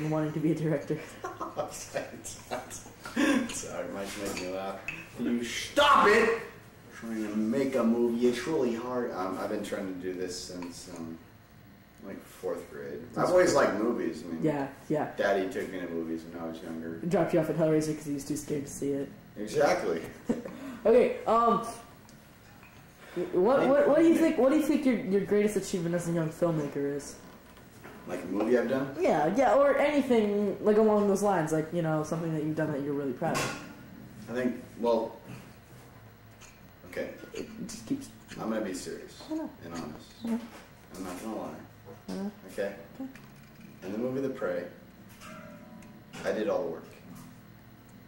been wanting to be a director? Sorry, Mike's making me laugh. You stop it! Trying to make a movie, it's really hard. Um, I've been trying to do this since um, like fourth grade. I've always liked movies. I mean, Yeah, yeah. Daddy took me to movies when I was younger. Dropped you off at Hellraiser because he was too scared to see it. Exactly. Okay, um, what, what, what do you think? What do you think your, your greatest achievement as a young filmmaker is? Like a movie I've done. Yeah, yeah, or anything like along those lines, like you know something that you've done that you're really proud of. I think. Well. Okay, It just keeps. I'm gonna be serious I know. and honest. I know. I'm not gonna lie. I know. Okay. Okay. In the movie The Prey, I did all the work.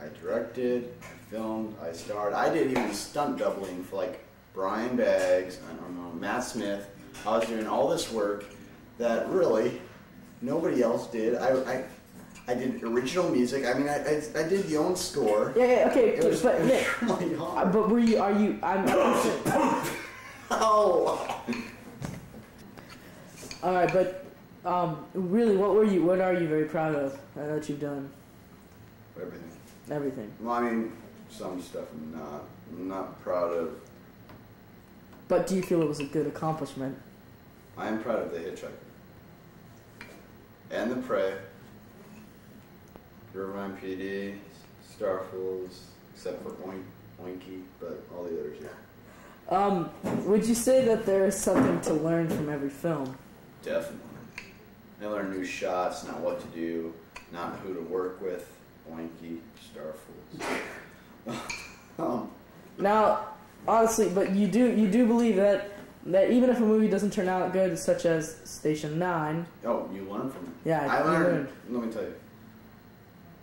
I directed, I filmed, I starred. I did even stunt doubling for like Brian Baggs and um, Matt Smith. I was doing all this work that really nobody else did. I, I, I did original music. I mean, I, I, I did the own score. Yeah, yeah, okay, It was, but it was really hard. but were you? Are you? I'm. Oh! All right, but um, really, what were you? What are you very proud of uh, that you've done? Everything. Everything. Well, I mean, some stuff I'm not. I'm not proud of. But do you feel it was a good accomplishment? I am proud of The Hitchhiker. And The Prey. Irvine PD, Starfalls, except for Oink, Oinky, but all the others, yeah. Um, would you say that there is something to learn from every film? Definitely. I learn new shots, not what to do, not who to work with. Oinky, Starfalls. um, Now, honestly, but you do you do believe that that even if a movie doesn't turn out good, such as Station Nine. Oh, you learn from it. yeah, I you learned, let me tell you,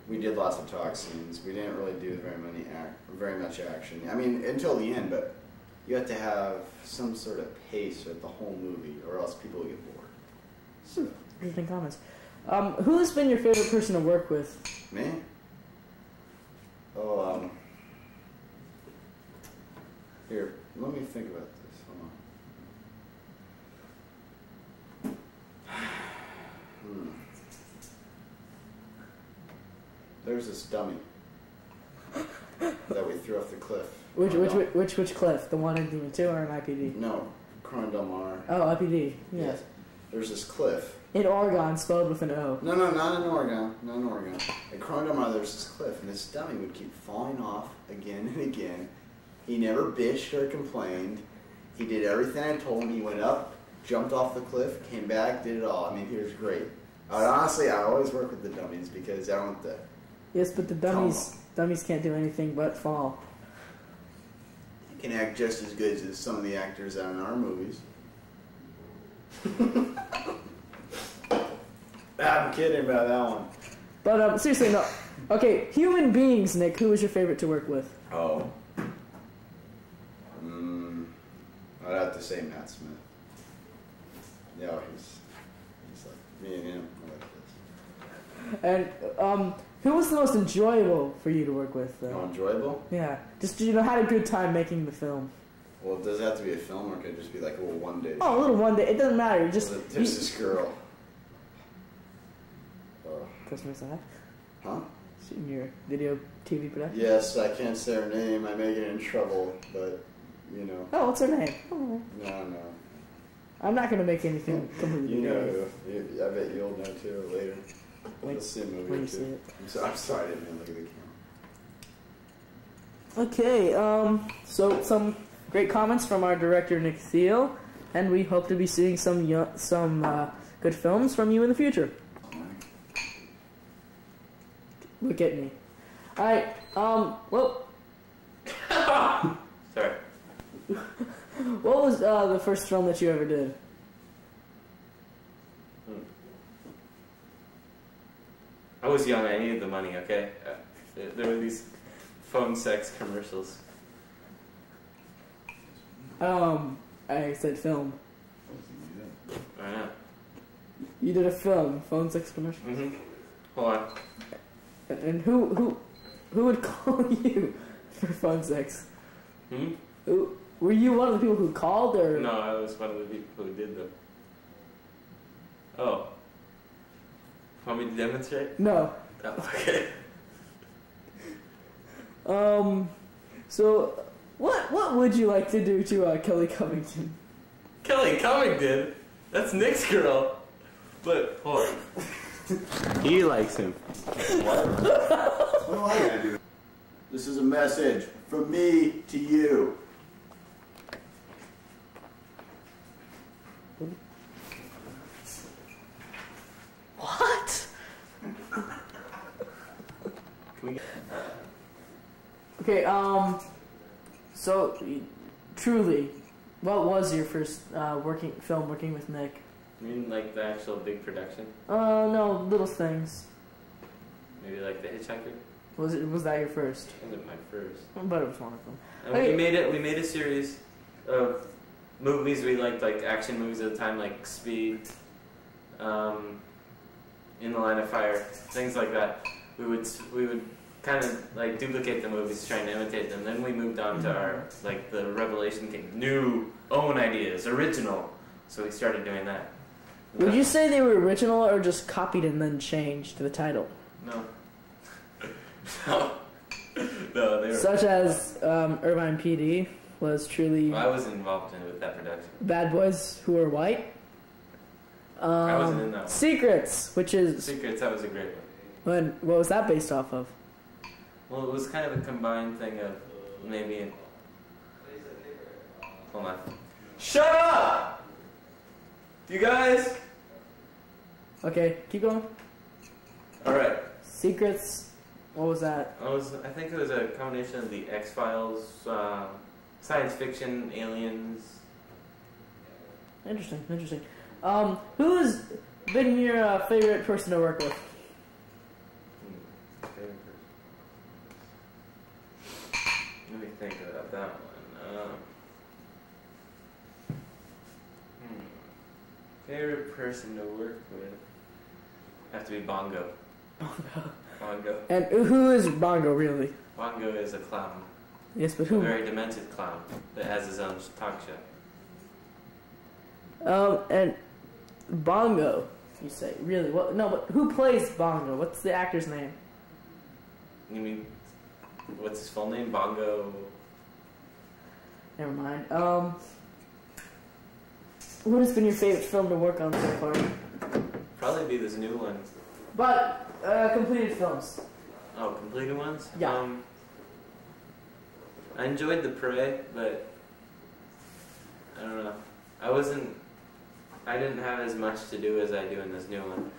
we did lots of talk scenes. We didn't really do very many act, very much action. I mean, until the end, but you have to have some sort of pace with the whole movie, or else people will get bored. So, Interesting comments. Um, who has been your favorite person to work with? me? Oh, um, here, let me think about this. Hold on. Hmm. There's this dummy that we threw off the cliff. Which which which which, which cliff? The one in Demon Two or in IPD? No, Corona Del Mar. Oh, IPD. Yes. There's this cliff. In Oregon, spelled with an O. No, no, not in Oregon. Not in Oregon. At Corona Del Mar, there's this cliff, and this dummy would keep falling off again and again. He never bitched or complained. He did everything I told him. He went up, jumped off the cliff, came back, did it all. I mean, he was great. I honestly, I always work with the dummies because I want the. Yes, but the dummies Come dummies can't do anything but fall. He can act just as good as some of the actors out in our movies. I'm kidding about that one. But um, seriously, no. Okay, human beings, Nick. Who was your favorite to work with? Oh. Mm, I'd have to say Matt Smith. Yeah, he's, he's like me and him. I like this. And um, who was the most enjoyable for you to work with? Though? Oh, enjoyable? Yeah, just you know, had a good time making the film. Well, does it have to be a film or could it just be like a little one day? Oh, a little one day. It doesn't matter. You just Just you, this girl. Oh. Christmas eye. Huh? Shooting your video TV production. Yes, I can't say her name. I may get in trouble, but you know. Oh, what's her name? Oh, No, no. I'm not gonna make anything completely. You know. You, I bet you'll know too later. When- You'll see movie when or you see two. it. I'm, so, I'm sorry, I didn't mean look at the camera. Okay, um, so some great comments from our director Nick Thiel, and we hope to be seeing some yo- some uh, good films from you in the future. Look at me. All right, um, well, Sorry. what was uh, the first film that you ever did? I was young. I needed the money. Okay. Uh, there- were these phone sex commercials. Um, I said film. I know. You did a film, phone sex commercial, Mhm. Hold on. and, and who who who would call you for phone sex? Hmm? Who, were you one of the people who called, or No, I was one of the people who did them. Oh. Want me to demonstrate? No. Oh, okay. Um. So, what what would you like to do to uh, Kelly Covington? Kelly Covington. That's Nick's girl. But hold on. he likes him. What? what do I gotta do? This is a message from me to you. What? Can we get Okay. Um. So, truly, what was your first uh, working film working with Nick? you mean like the actual big production? Uh, no, little things. Maybe like the Hitchhiker? Was it was that your first? I think my first. But it was one of them. And Hey. we made it. We made a series of movies we liked, like action movies at the time, like Speed, um, In the Line of Fire, things like that. We would we would kind of like duplicate the movies, trying to imitate them. Then we moved on to our like the Revelation came new own ideas, original. So we started doing that. Would you say they were original or just copied and then changed the title? No. no. no, they were. Such as um, Irvine PD was truly I was involved in with that production. Bad Boys Who Are White. Um, I wasn't in that one. Secrets, which is Secrets, that was a great one. when what was that based off of? Well, it was kind of a combined thing of maybe. Hold on. Shut up! You guys? Okay, keep going. Alright. Secrets. What was that? I was. I think it was a combination of the X Files, uh, science fiction, aliens. Interesting, interesting. Um, who has been your uh, favorite person to work with? Hmm, favorite person. Let me think about that one. Um, hmm. Favorite person to work with? Have to be Bongo. Bongo. Bongo. And who is Bongo really? Bongo is a clown. Yes, but who? A very demented clown that has his own talk show. Um, and Bongo, you say really? What? No, but who plays Bongo? What's the actor's name? You mean, what's his full name? Bongo. Never mind. Um, what has been your favorite film to work on so far? Probably be this new one. But uh, completed films. Oh, completed ones? Yeah. Um, I enjoyed The Prey, but I don't know. I wasn't. I didn't have as much to do as I do in this new one.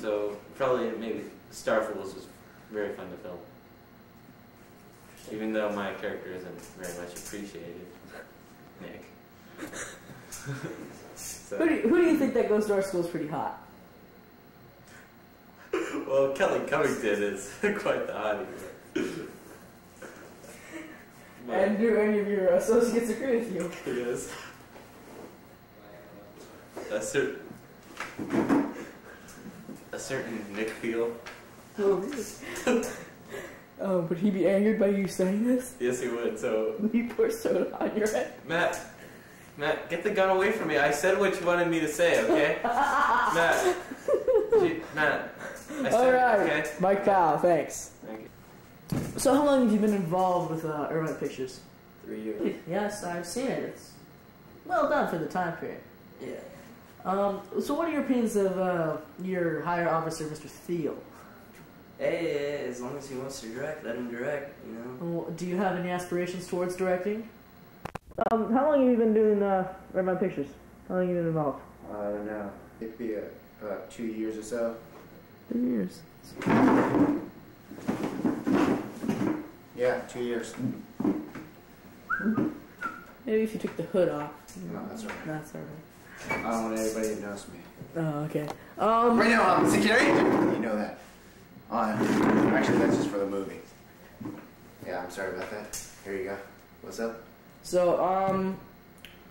So probably maybe Star Fools was very fun to film. Even though my character isn't very much appreciated, Nick. so, Who do, you, who do you think that goes to our school is pretty hot? well, Kelly Covington is quite the hottie. And do any of your associates agree with you? Yes. A certain a certain Nick Thiel. Oh, would he be angered by you saying this? Yes, he would. So Would he pour soda on your head? Matt, Matt, get the gun away from me. I said what you wanted me to say. Okay, Matt. Gee, Matt. I said, All right, Okay. Mike Powell, thanks. Thank you. So, how long have you been involved with uh, Irvine Pictures? Three years. Yes, I've seen it. It's well done for the time period. Yeah. Um, so, what are your opinions of uh, your higher officer, Mr. Thiel? Hey, as long as he wants to direct, let him direct, you know? Do you have any aspirations towards directing? Um, how long have you been doing uh, Irvine Pictures? How long have you been involved? I don't know. It'd be uh, about two years or so. Two years. Yeah, two years. Maybe if you took the hood off. No, that's all right. That's alright. I don't want anybody to notice me. Oh, okay. Um, Right now, I'm security. You know that. Uh, actually, that's just for the movie. Yeah, I'm sorry about that. Here you go. What's up? so, um,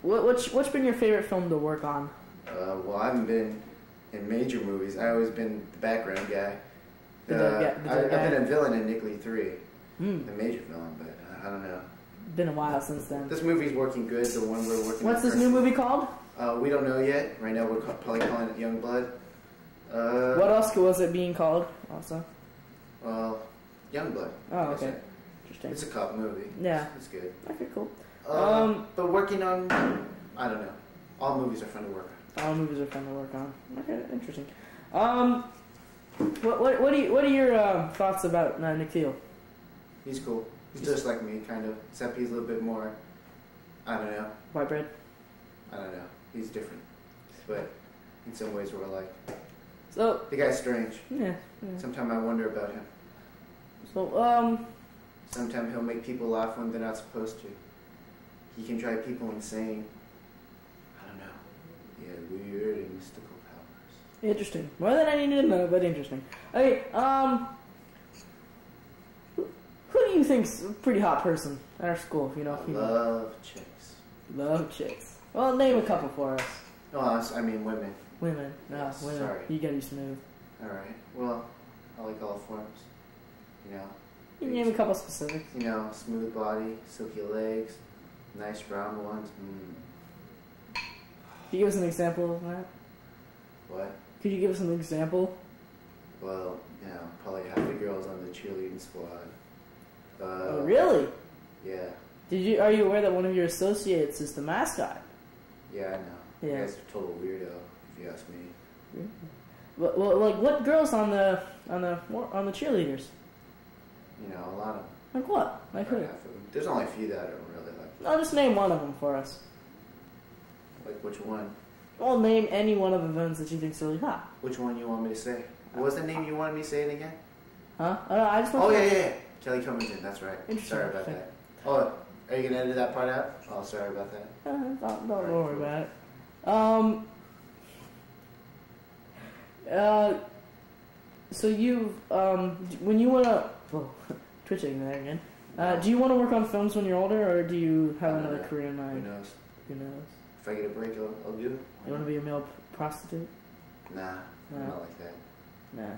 what, what's, what's been your favorite film to work on? Uh, well, I haven't been in major movies. I always been the background guy. The Uh, guy- the I, I've been a villain in Nick Lee 3, Hmm, the major villain, but uh, I don't know. been a while since then. This movie's working good, the one we're working What's this new movie called? Uh, we don't know yet. Right now, we're ca- probably calling it Young Blood. Uh, What else was it being called? Also. Well, Youngblood. Oh, okay. Interesting. It's a cop movie. Yeah. It's good. Okay, cool. Uh, Um, but working on, I don't know. All movies are fun to work on. All movies are fun to work on. Okay, interesting. Um, what what what do you what are your um, thoughts about uh, Nick Thiel? He's cool. He's just like me, kind of. Except he's a little bit more. I don't know. White bread. I don't know. He's different, but in some ways we're alike. So The guy's strange. yeah. yeah. Sometimes I wonder about him. So um, Sometimes he'll make people laugh when they're not supposed to. He can drive people insane. I don't know. He had weird and mystical powers. interesting. More than I needed to know, but interesting. Okay. Um, who, do you think's a pretty hot person at our school? You know, I you know, love chicks. love chicks. Well, name a couple for us. Oh, I s- I mean women. Women. No, Yes, women. sorry. You gotta be smooth. All right. Well, I like all forms. You know. You name a couple specifics. You know, smooth body, silky legs, nice round ones. Mm. Could you give us an example of that? What? Could you give us an example? Well, you know, probably half the girls on the cheerleading squad. Uh, oh, really? Yeah. Did you? Are you aware that one of your associates is the mascot? Yeah, I know. Yeah. Are a total weirdo, if you ask me. Well, well, like what girls on the on the on the cheerleaders? You know, a lot of Them. Like what? Like who? half of them. There's only a few that I don't really like. No, just name one of them for us. Like which one? Well, name any one of the ones that you think's really hot. Which one you want me to say? What was the name you wanted me to say it again? Huh? Uh, I just want Oh to yeah, yeah, yeah. Kelly Covington. That's right. Interesting. Sorry about that. Oh, are you gonna edit that part out? Oh, sorry about that. Uh, don't don't Alright, worry cool. about it. Um. Uh. So you um when you wanna oh, twitching there again. Uh, do you want to work on films when you're older, or do you have I don't another career in mind? Who mind? knows? Who knows? If I get a break, I'll, I'll do it. You want to be a male prostitute? Nah, No. I'm not like that. Nah.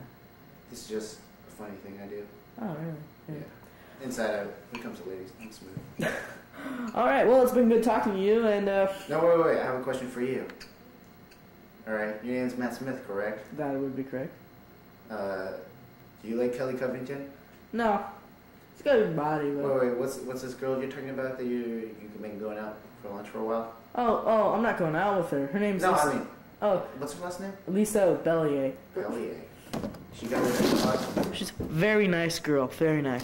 It's just a funny thing I do. Oh, really? Yeah. Yeah. Inside out. It comes to ladies, I'm smooth. All right. Well, it's been good talking to you, and uh, No, wait, wait, wait. I have a question for you. Alright, your name's Matt Smith, correct? that would be correct. Uh, do you like Kelly Covington? No, it's got a good body, but Wait, wait, what's what's this girl you're talking about that you you can make going out for lunch for a while? oh, oh, I'm not going out with her. Her name's No, Lisa. I mean, oh, what's her last name? Lisa Bellier. Kelly. She got her name on. She's a very nice girl. Very nice.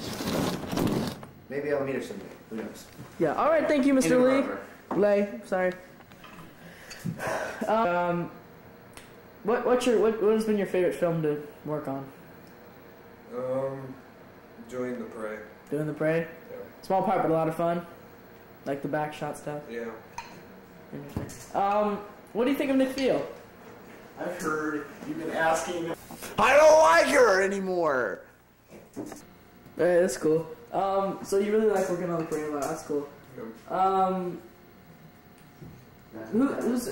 Maybe I'll meet her someday. Who knows? Yeah. All right. Thank you, Mr. Lee. whatever. Lay. Sorry. Um, what what's your what what has been your favorite film to work on? Um, join the prey. Doing the Prey. Yeah. Small part, but a lot of fun. Like the back shot stuff. Yeah. Interesting. Um, what do you think of Nick Thiel? I've heard you've been asking. I don't like her anymore. Alright, that's cool. Um, so you really like working on the Prey a lot. That's cool. Um, Who- who's-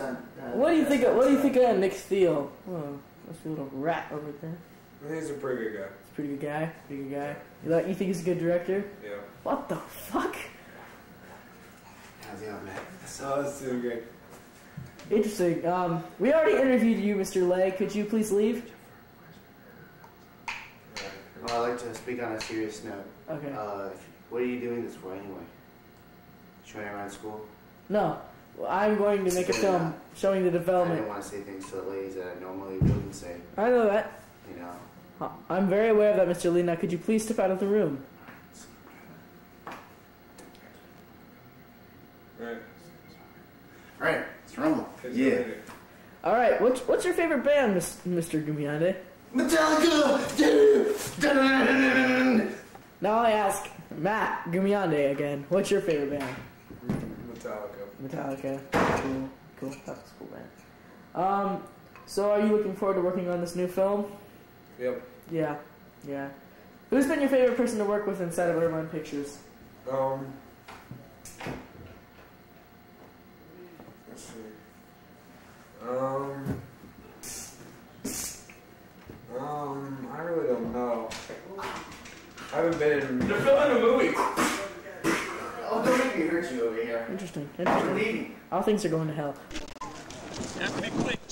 what do you think? Of, what do you think of Nick Steele? Oh, that's a little rat over there. He's a pretty good guy. He's a pretty good guy. Pretty good guy. You like? You think he's a good director? Yeah. What the fuck? How's it going, man? Oh, that's doing good. Interesting. Um, we already interviewed you, Mr. Lay. Could you please leave? Well, I'd like to speak on a serious note. Okay. Uh, what are you doing this for anyway? Showing around school? No, I'm going to make a film showing the development. I didn't want to say things to the ladies that I normally wouldn't say. I know that. You know. I'm very aware of that, Mr. Lee. Now, could you please step out of the room? Right. All right, Yeah. All right. What's what's your favorite band, Miss, Mr. Gumiande? Metallica. Now I ask Matt Gumiande again. What's your favorite band? Metallica. Metallica. Cool. Cool. That's a cool band. Um. So, are you looking forward to working on this new film? Yep. Yeah. Yeah. Who's been your favorite person to work with inside of Irvine Pictures? Um. Um, um, I really don't know. I haven't been in. They're filming a movie. Oh, don't if me hurt you over here. Interesting. Interesting. I'm leaving. All things are going to hell. You have to be quick.